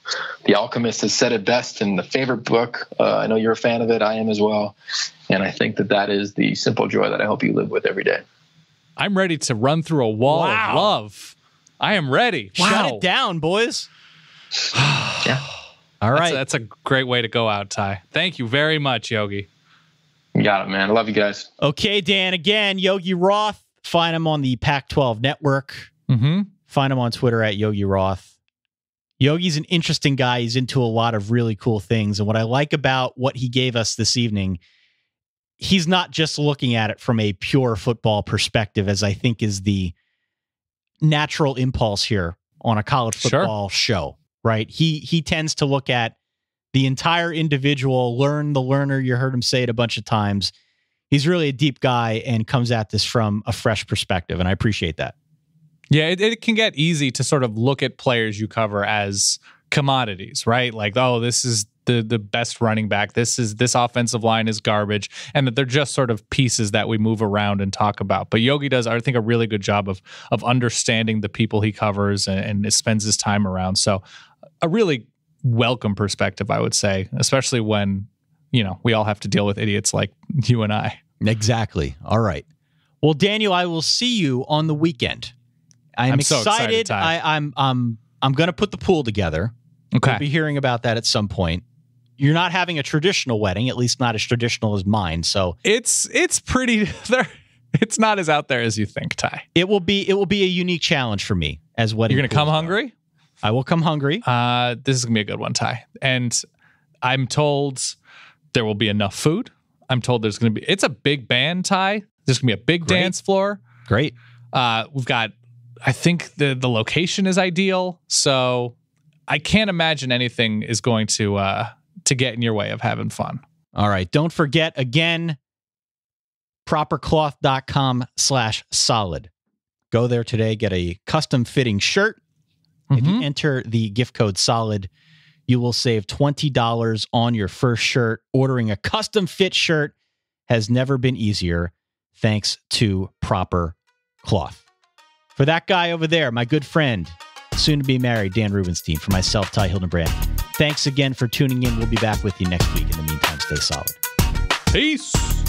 The Alchemist has said it best in the favorite book. Uh, I know you're a fan of it. I am as well. And I think that that is the simple joy that I hope you live with every day. I'm ready to run through a wall wow. of love. I am ready. Wow. Shut it down, boys. yeah. All right. That's a, that's a, great way to go out, Ty. Thank you very much, Yogi. You got it, man. I love you guys. Okay, Dan. Again, Yogi Roth. Find him on the Pac 12 network. Mm-hmm. Find him on Twitter at Yogi Roth. Yogi's an interesting guy. He's into a lot of really cool things. And what I like about what he gave us this evening, he's not just looking at it from a pure football perspective, as I think is the natural impulse here on a college football sure. show, right? He he tends to look at the entire individual, learn the learner. You heard him say it a bunch of times. He's really a deep guy and comes at this from a fresh perspective, and I appreciate that. Yeah, it, it can get easy to sort of look at players you cover as commodities, right? Like, oh, this is the the best running back. This is this offensive line is garbage, and that they're just sort of pieces that we move around and talk about. But Yogi does, I think, a really good job of of understanding the people he covers and, and spends his time around. So, a really welcome perspective, I would say, especially when you know we all have to deal with idiots like you and I. Exactly. All right. Well, Daniel, I will see you on the weekend. I'm, I'm excited. So excited I, I'm I'm I'm going to put the pool together. Okay. We'll be hearing about that at some point. You're not having a traditional wedding, at least not as traditional as mine. So it's it's pretty. There, it's not as out there as you think, Ty. It will be it will be a unique challenge for me as wedding. You're going to come hungry. I will come hungry. Uh, this is gonna be a good one, Ty. And I'm told there will be enough food. I'm told there's gonna be. It's a big band, Ty. There's gonna be a big Great. dance floor. Great. Uh, we've got I think the the location is ideal. So I can't imagine anything is going to uh, to get in your way of having fun. All right. Don't forget again, propercloth.com slash solid. Go there today, get a custom fitting shirt. Mm-hmm. If you mm-hmm. enter the gift code solid, you will save $20 on your first shirt. Ordering a custom fit shirt has never been easier thanks to Proper Cloth. For that guy over there, my good friend, soon to be married, Dan Rubenstein, for myself, Ty Hildenbrand. Thanks again for tuning in. We'll be back with you next week. In the meantime, stay solid. Peace.